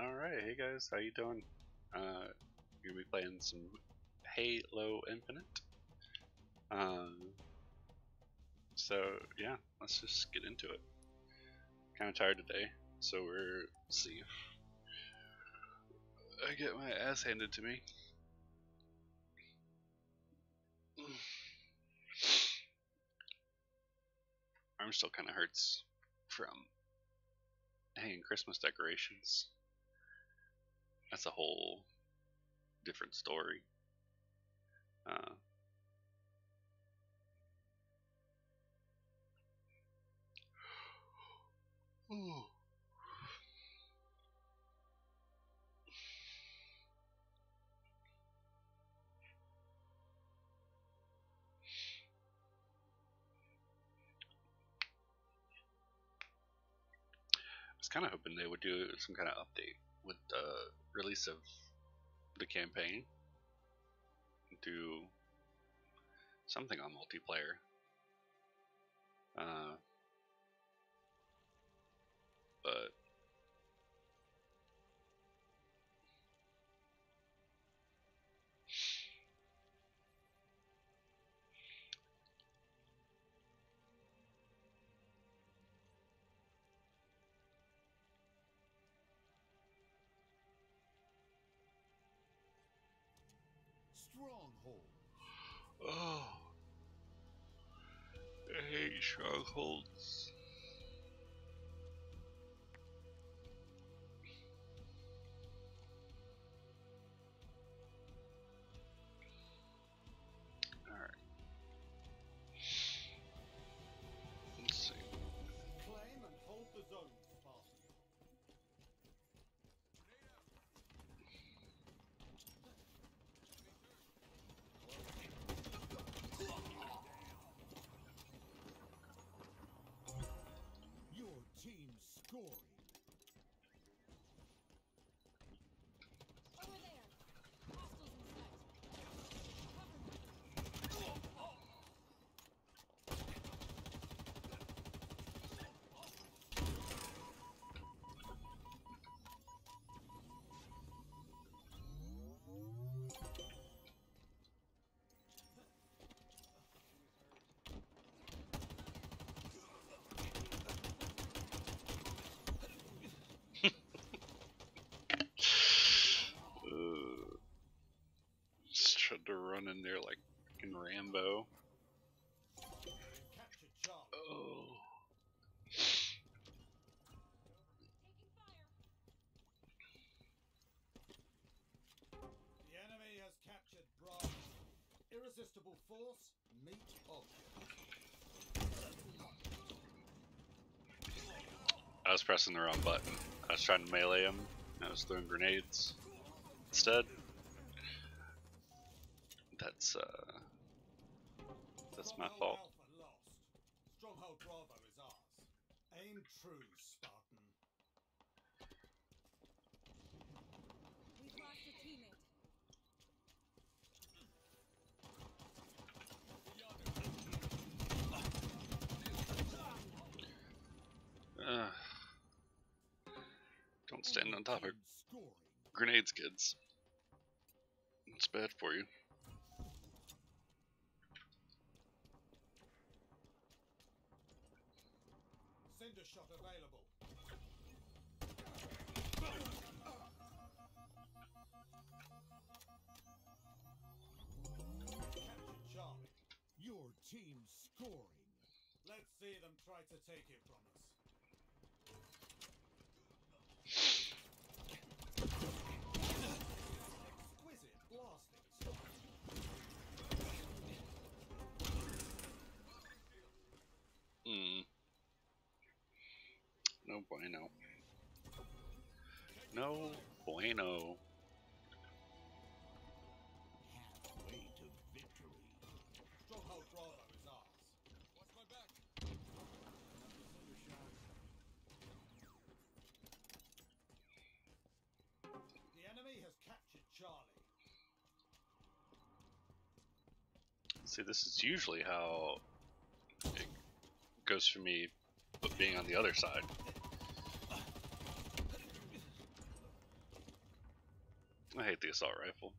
Alright, hey guys, how you doing? Uh, you're gonna be playing some Halo Infinite. Um, so yeah, let's just get into it. Kind of tired today, so we're see. I get my ass handed to me. Arm still kind of hurts from hanging Christmas decorations. That's a whole different story. Uh. I was kind of hoping they would do some kind of update with the release of the campaign. Do something on multiplayer. Stronghold. oh, I hate strongholds. Team to run in there like fucking Rambo. Oh. The enemy has captured Bravo. Irresistible force, meet object. I was pressing the wrong button. I was trying to melee him. I was throwing grenades instead. That's uh, that's my Stronghold fault. Alpha lost. Stronghold Bravo is ours. Aim true, Spartan. We've lost a teammate. Uh, don't stand on top of grenades, kids. It's bad for you. Charlie. See, this is usually how it goes for me, but being on the other side. I hate the assault rifle.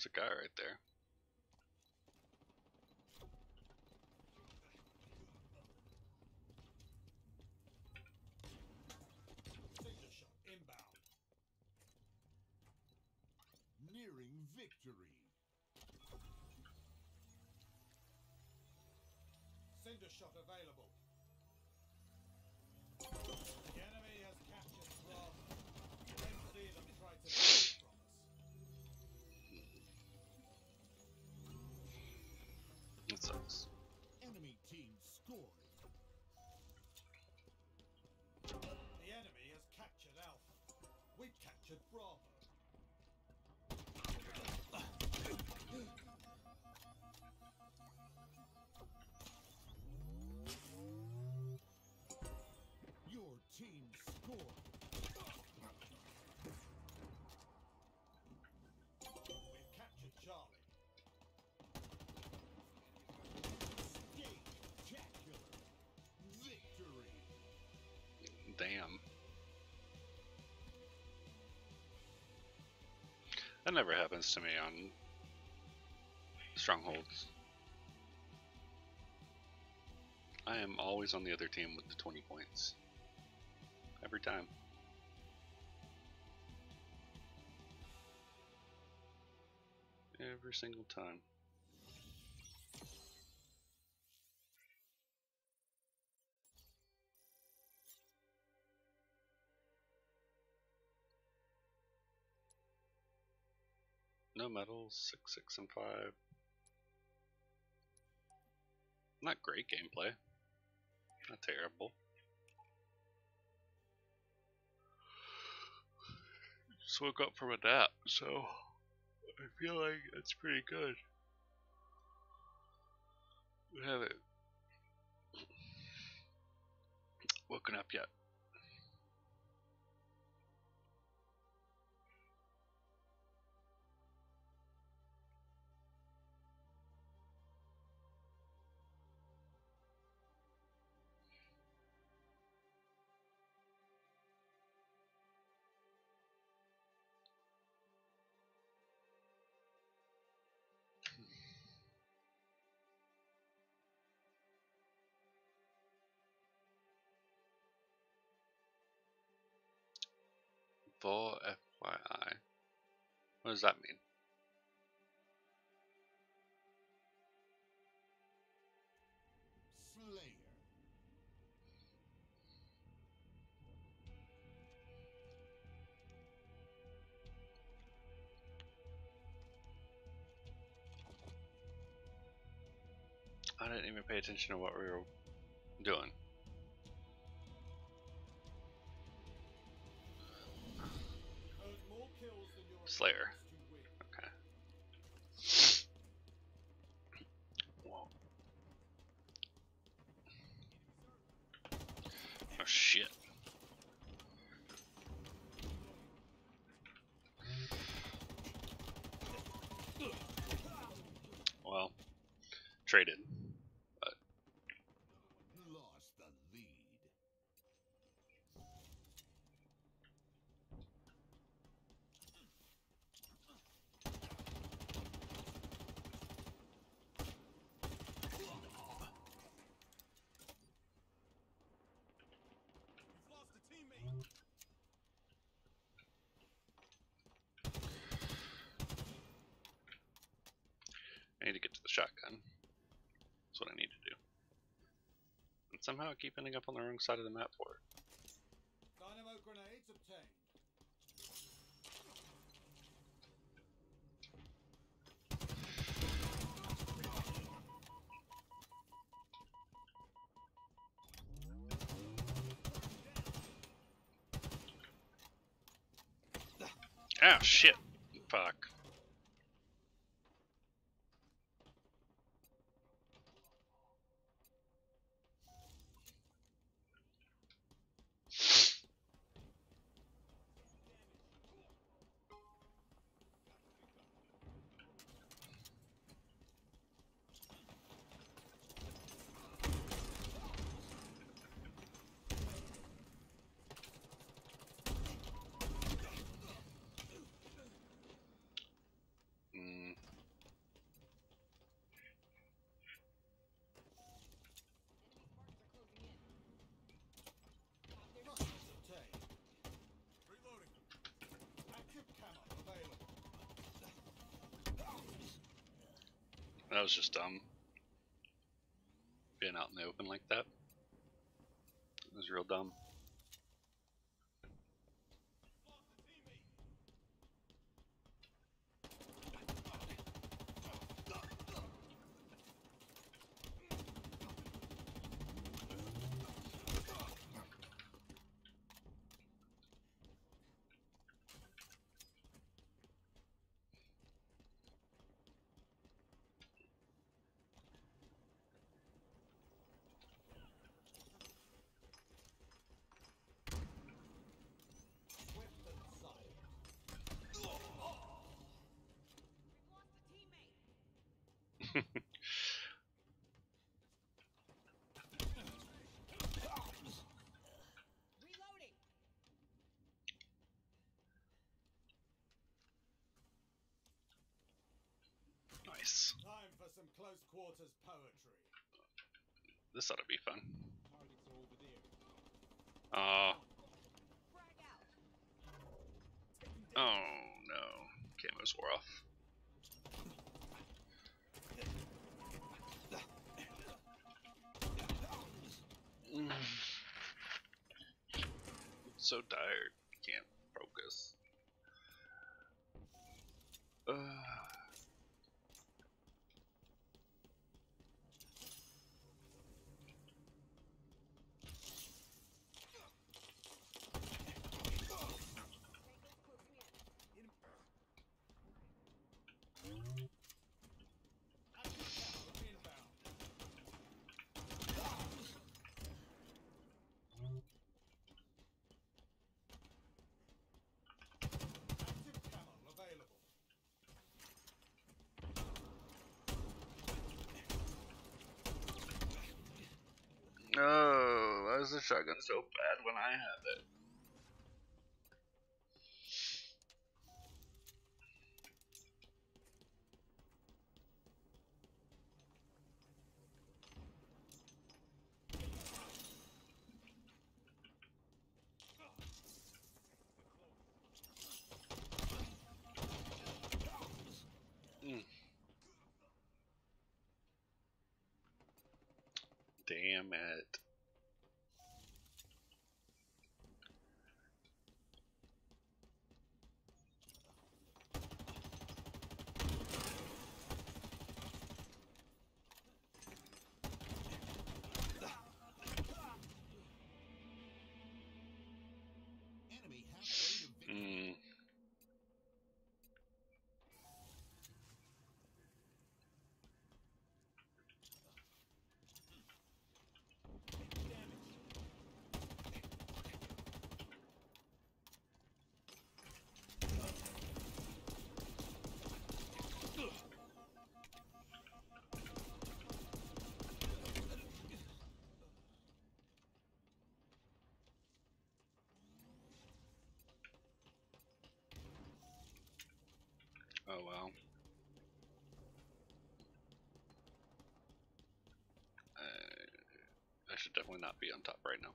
Was a guy right there. Inbound. Nearing victory. Cinder shot available. That sucks. Enemy team scoring. The enemy has captured Alpha. We've captured Bravo. Your team scored. Damn. That never happens to me on strongholds. I am always on the other team with the 20 points. Every time. Every single time. No medals, six, six, and five. Not great gameplay. Not terrible. Just woke up from a nap, so I feel like it's pretty good. We haven't woken up yet. For FYI. What does that mean? Slayer. I didn't even pay attention to what we were doing. Slayer. opponents to win. Okay. Whoa. Oh shit. Well, traded. But Lost the lead. We've lost a teammate. I need to get to the shotgun. That's what I need to do. And somehow I keep ending up on the wrong side of the map for it. That was just dumb. Being out in the open like that. It was real dumb. Swift and silent. Reloading. Nice. Time for some close quarters poetry. This ought to be fun. Targets are over there. Oh, oh no. Camos wore off. Mm. so tired. Can't focus. Uh. Active camo inbound. Active camo available. Oh, why is the shotgun so bad when I have it? Mm. Damn it. Oh well. Uh, I should definitely not be on top right now.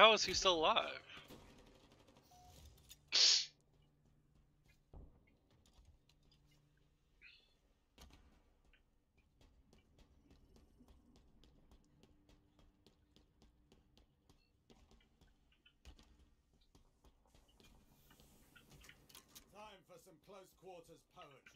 How is he still alive? Time for some close quarters poetry.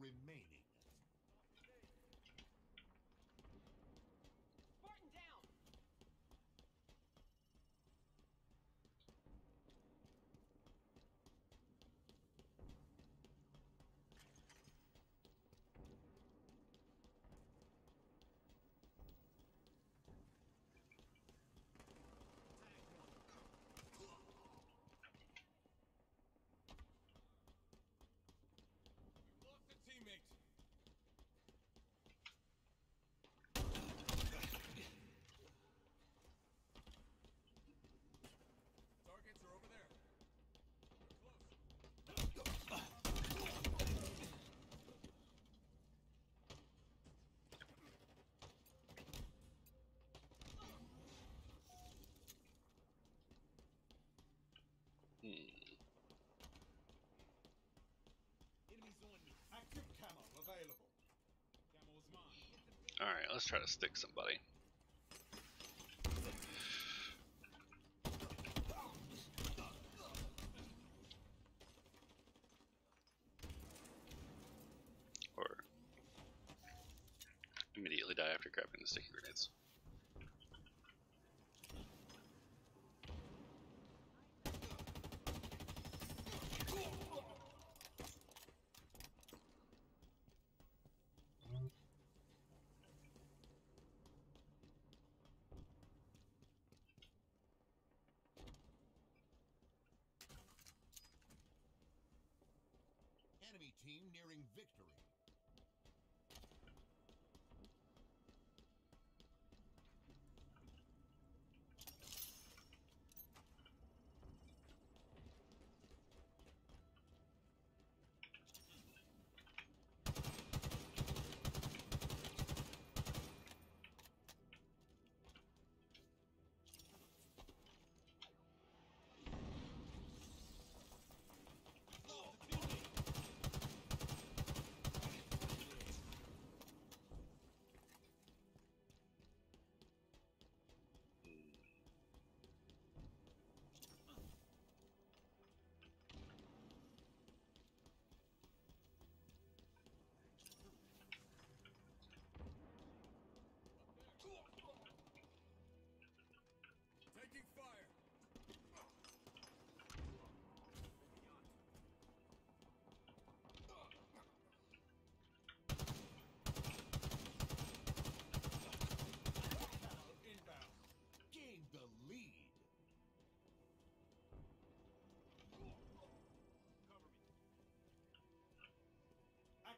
Remaining. Spartan down. Lost a teammate. Targets are over there. Close. Hmm. Enemies on me. Active camo available. Camo's mine. Alright, let's try to stick somebody.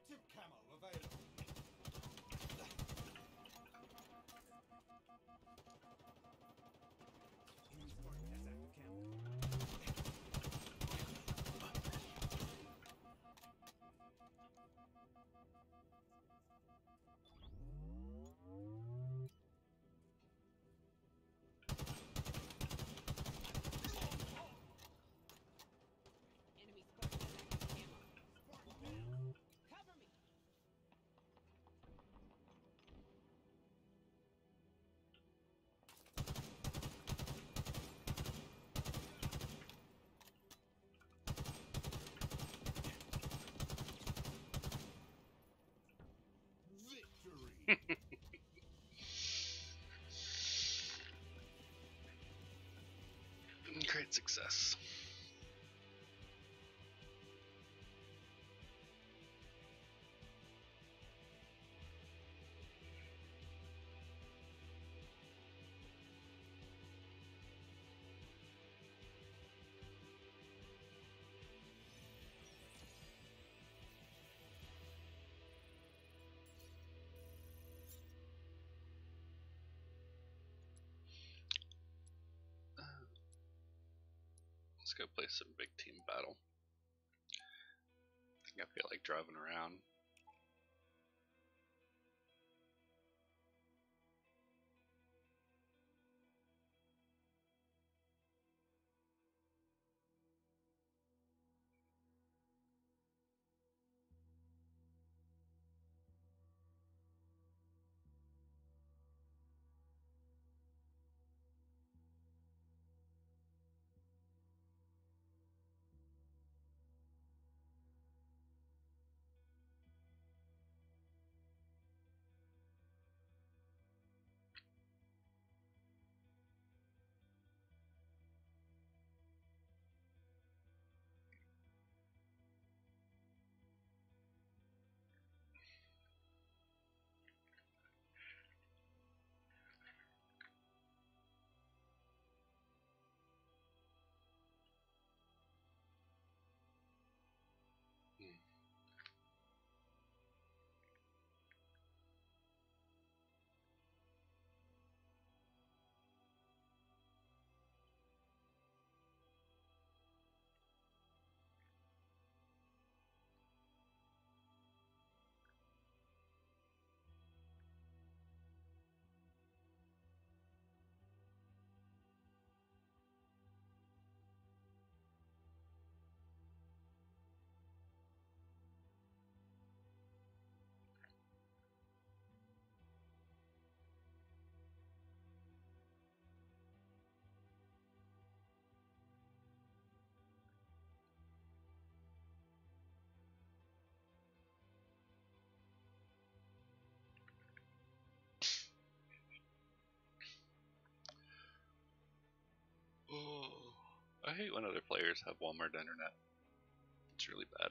Active camo available. Enemy Great success. Go play some big team battle. I think I feel like driving around. Oh, I hate when other players have Walmart internet. It's really bad.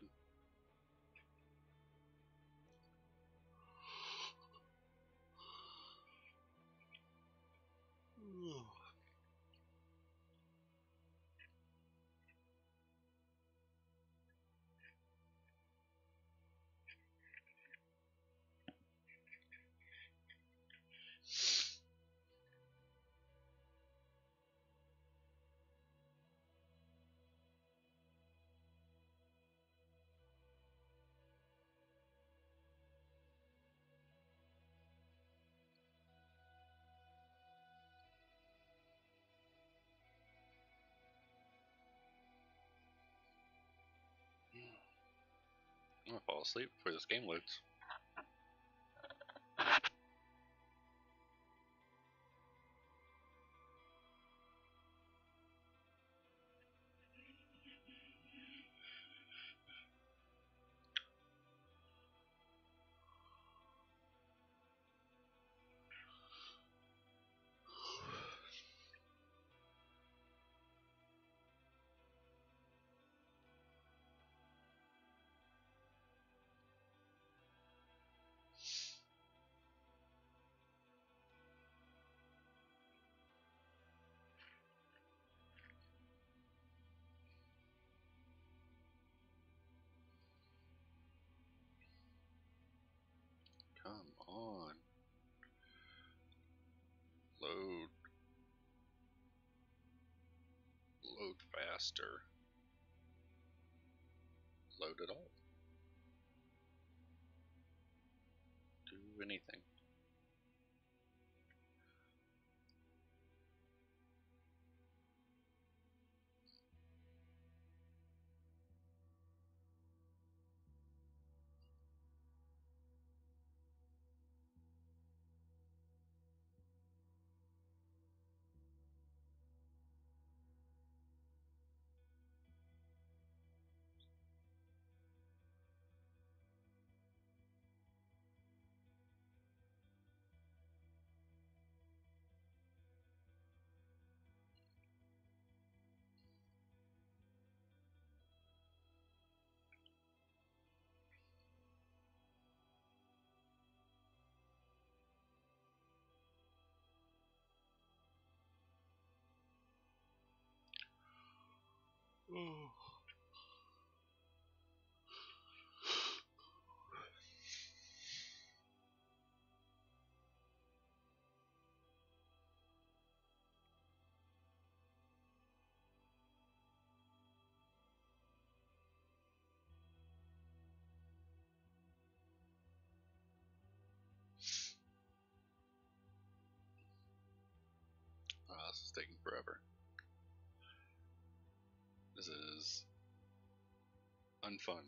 I'm gonna fall asleep before this game loads. Load faster. Load it all. Do anything. Oh, this is taking forever. Is unfun.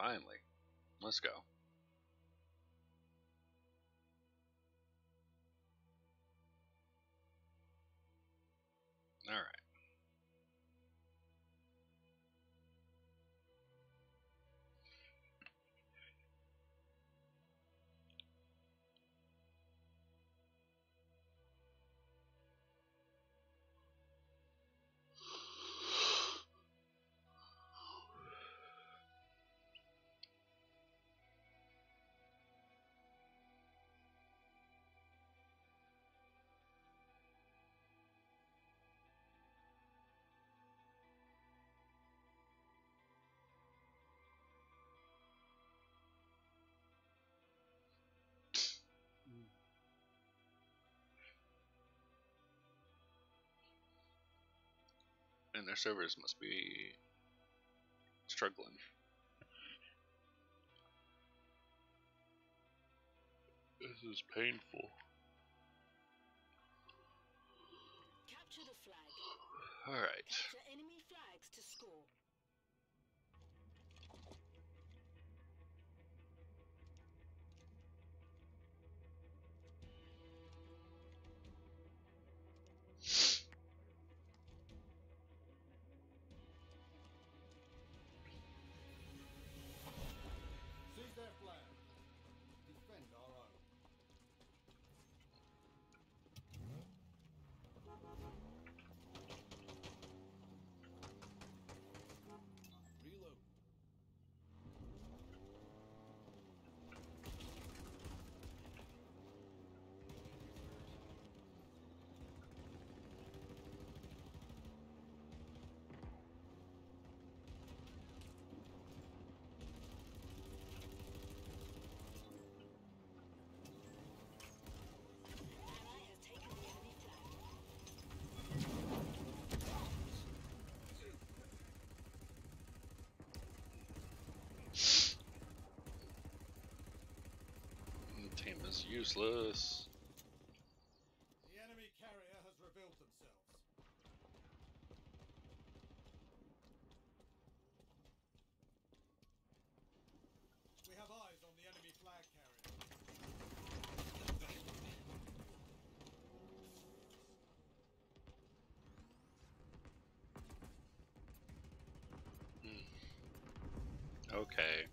Finally, let's go. All And their servers must be struggling. This is painful. Capture the flag. Alright. Team is useless. The enemy carrier has revealed themselves. We have eyes on the enemy flag carrier. Hmm. Okay.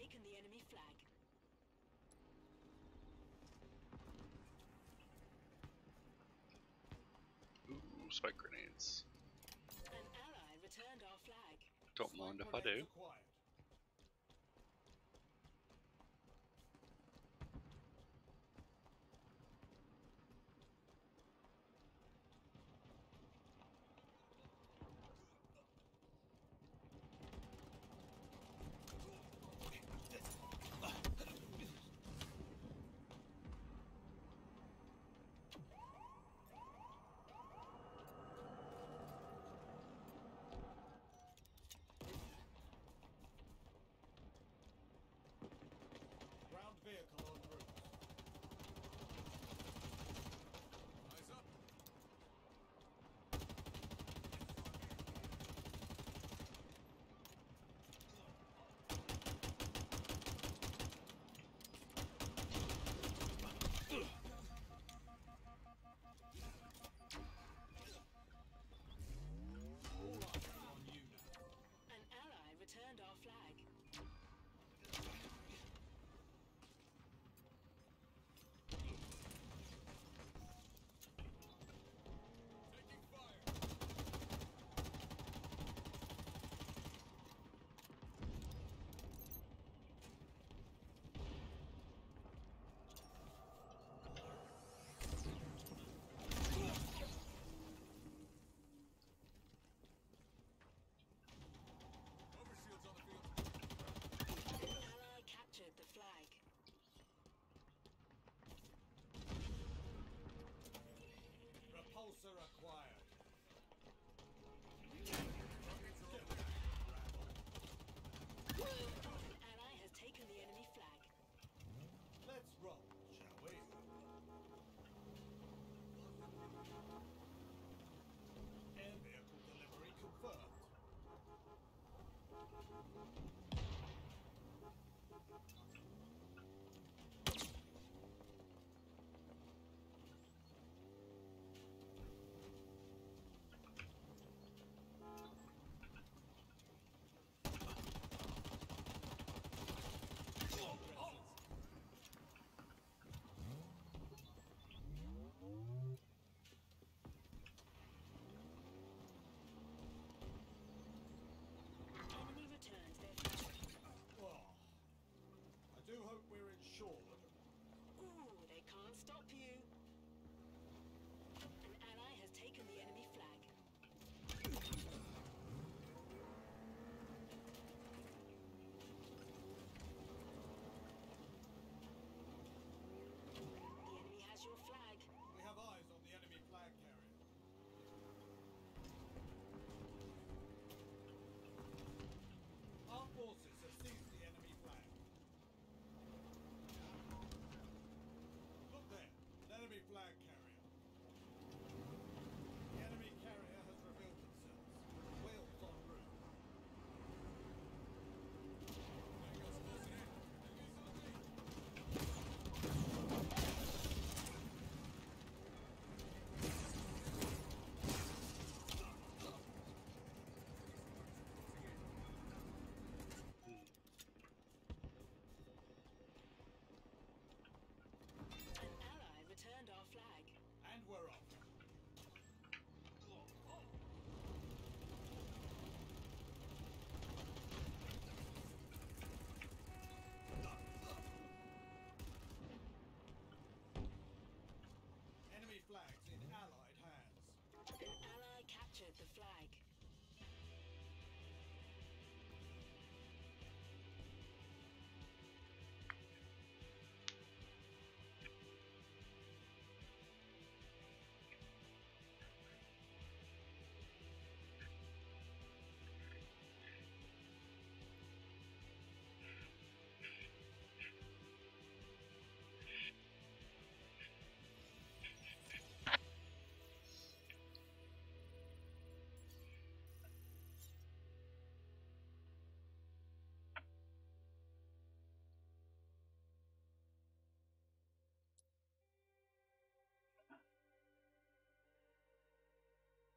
taken the enemy flag. Ooh, spike grenades. Don't mind if I do.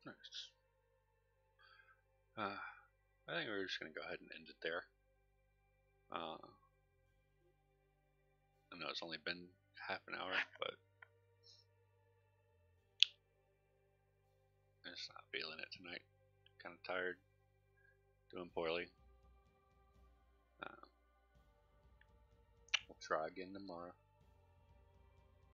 Nice. Uh, I think we're just going to go ahead and end it there. Uh, I know it's only been half an hour, but I'm just not feeling it tonight. Kind of tired, doing poorly. Uh, we'll try again tomorrow.